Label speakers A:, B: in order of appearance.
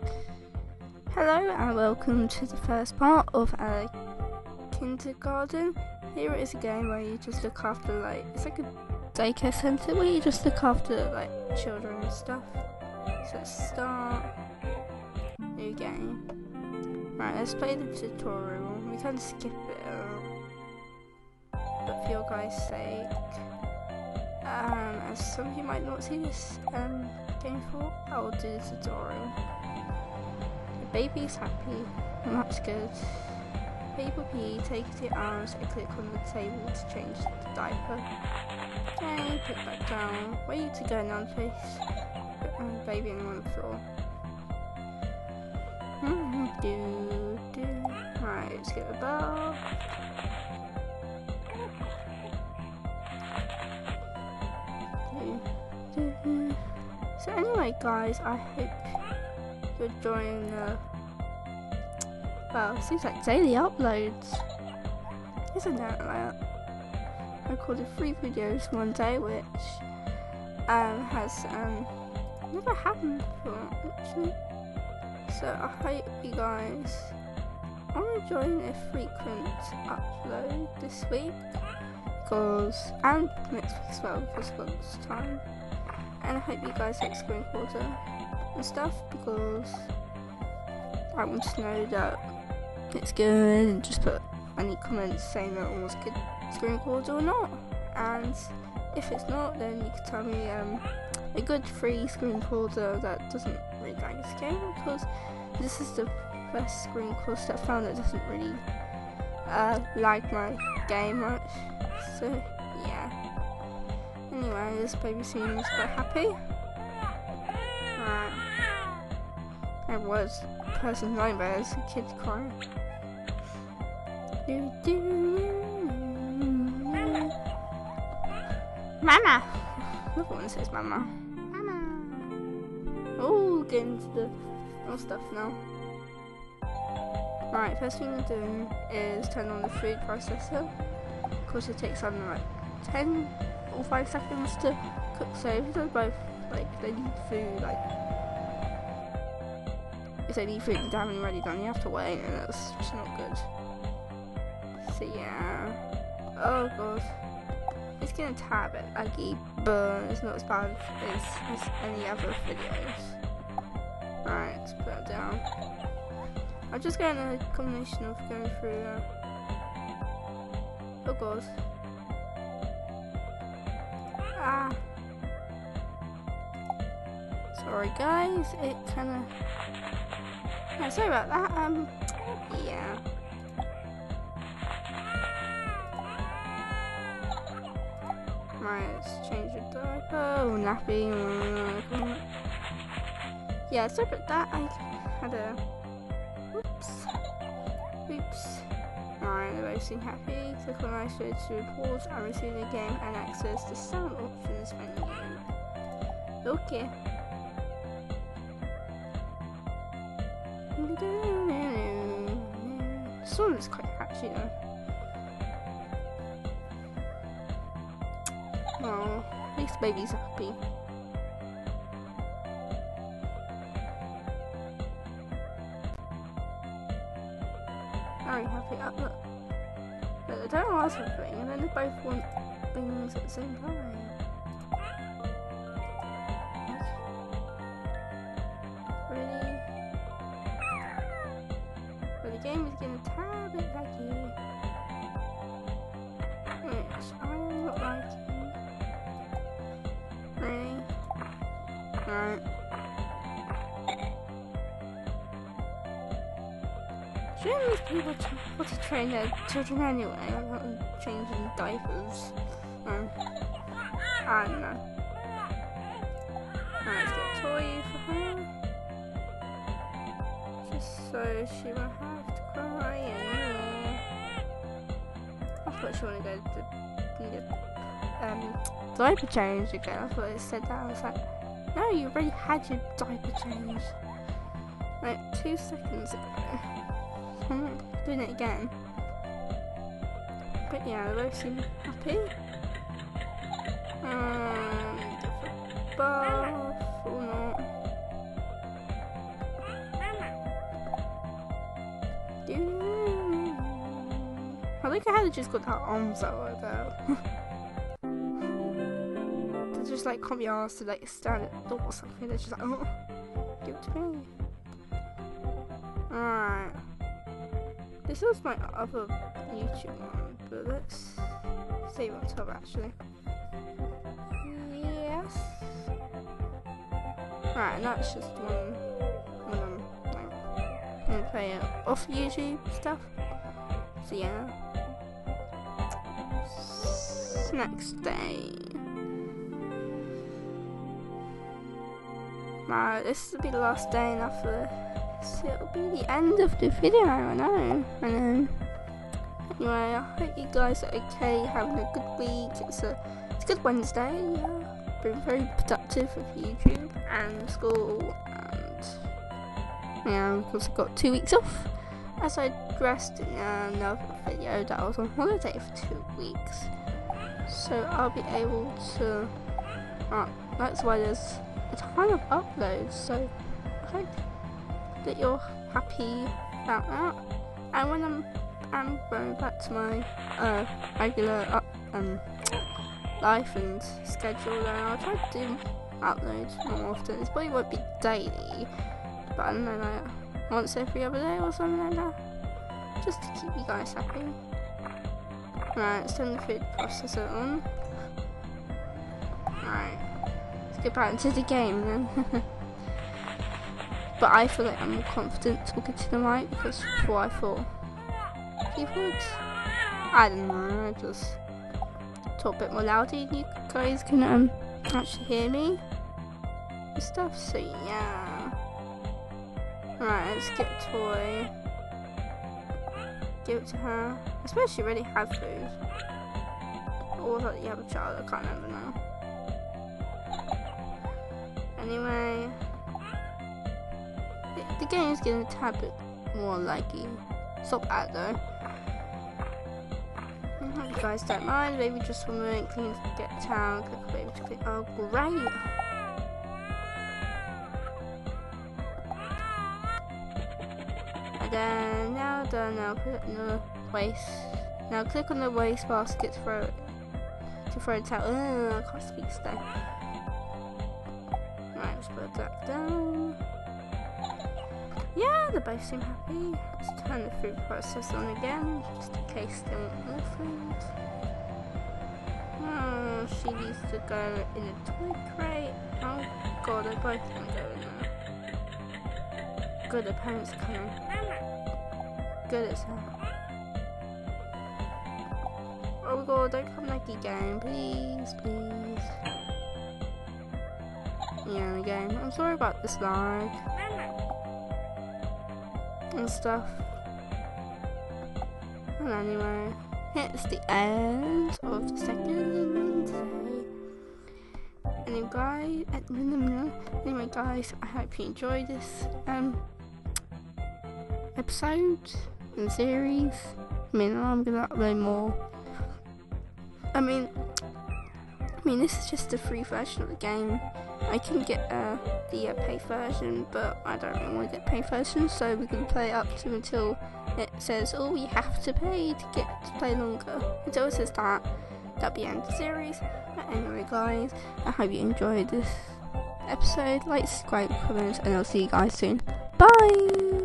A: Hello and welcome to the first part of our kindergarten. Here is a game where you just look after like it's like a daycare centre where you just look after like children and stuff. So let's start new game. Right, let's play the tutorial. We can skip it. But for your guys' sake, um, as some of you might not see this um, game for, I will do the tutorial. The baby's happy, and that's good. Baby it to your arms and click on the table to change the diaper. Okay, put that down. Wait to go down face. Put um, baby on the floor. Mm, do, do. Right, let's get the do, do. So anyway, guys, I hope you're enjoying the. Well, it seems like daily uploads. Isn't that right? I recorded three videos one day, which um has um never happened before actually. So I hope you guys are enjoying a frequent upload this week because and next week as well because I've time. And I hope you guys like screen recorder and stuff because I want to know that it's good and just put any comments saying that it was good screen recorder or not. And if it's not, then you can tell me um, a good free screen recorder that doesn't really like this game because this is the first screen recorder that I found that doesn't really uh, like my game much. So yeah. Anyway, this baby seems quite happy. There was a person but there's a kid crying. Do, do, Mama! Another one says Mama. Mama! Oh, getting into the real stuff now. Right, first thing to do is turn on the food processor. Of course, it takes on like 10 or 5 seconds to cook, so if they're both, like, they need food, like, they need food and they haven't already done, you have to wait, and that's just not good. So, yeah. Oh, God. It's getting a tad bit laggy, but it's not as bad as, as any other videos. Alright, let's put that down. I'm just getting a combination of going through. Uh, oh god. Ah. Sorry guys, it kinda. Yeah, sorry about that. Um, yeah. Right, let's change the diaper. Oh, nappy. Yeah, sorry about that. I had a. Oops. Oops. Alright, they both seem happy. Click on I switch to pause and receive the game and access the sound options menu. Okay. The song is quite catchy though. Oh, at least baby's happy. Very happy. Uh, look. Look, they don't ask for something, and then they both want things at the same time. These people want to train their children anyway? Changing diapers. Um, I don't know. Let's get a toy for her. Just so she won't have to cry anymore. I thought she wanted to go to need a um, diaper change again. I thought it said that. I was like, no, you already had your diaper change. Like two seconds ago. I'm doing it again. But yeah, they both seem happy. Um, for buff or not. I like how they just got that arms out though. they just like can't be asked to like stand at the door or something. They're just like, oh, give it to me. Alright. This was my other YouTube one, but let's save on top actually. Yes. Right, and that's just one when I'm like gonna play off YouTube stuff. So yeah. S- next day. Right, this will be the last day and after this it'll be the end of the video, I know. I know. Anyway, I hope you guys are okay, having a good week. It's a it's a good Wednesday, yeah. Been very productive with YouTube and school and yeah, we've got two weeks off. As I addressed in another video that I was on holiday for two weeks. So I'll be able to uh, that's why there's a ton of uploads, so I hope that you're happy about that. And when I'm I'm going back to my uh, regular um, life and schedule, then I'll try to do uploads more often. It probably won't be daily, but I don't know, like once every other day or something like that. Just to keep you guys happy. Right, let's turn the food processor on. Right, let's get back into the game then. but I feel like I'm more confident talking to the mic because before I thought keyboards. I don't know, I just talk a bit more loudly you guys can um actually hear me and stuff, so yeah. Right, let's get a toy. Give it to her. I suppose she already has food. Or that the other child? I can't remember now. Anyway, the, game is getting a tad bit more laggy. Stop that though. I hope you guys don't mind. Maybe just one moment, clean, get town, click baby to click. Oh, great! And then now done. Now put it in the waste. Now click on the waste basket to throw it to throw it out. Ugh, I can't speak today. Right, let's put that down. Yeah, they both seem happy. Let's turn the food processor on again, just in case they want more food. Oh, she needs to go in a toy crate. Oh god, they both want to go in there. Good, the parents coming. Good as hell. Oh god, don't come like again, please, please. Yeah, again. I'm sorry about this lag and stuff. And anyway, it's the end of the second. Anyway, guys, anyway, guys, I hope you enjoyed this um episode and series. I mean, I'm gonna upload more. I mean, I mean, this is just a free version of the game. I can get uh, the uh, pay version, but I don't really want to get pay version, so we can play up to until it says, oh, you have to pay to get to play longer. Until it says that, that'll be end of the series. But anyway, guys, I hope you enjoyed this episode. Like, subscribe, comment, and I'll see you guys soon. Bye!